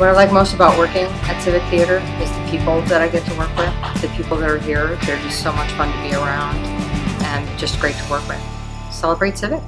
What I like most about working at Civic Theatre is the people that I get to work with. The people that are here, they're just so much fun to be around and just great to work with. Celebrate Civic.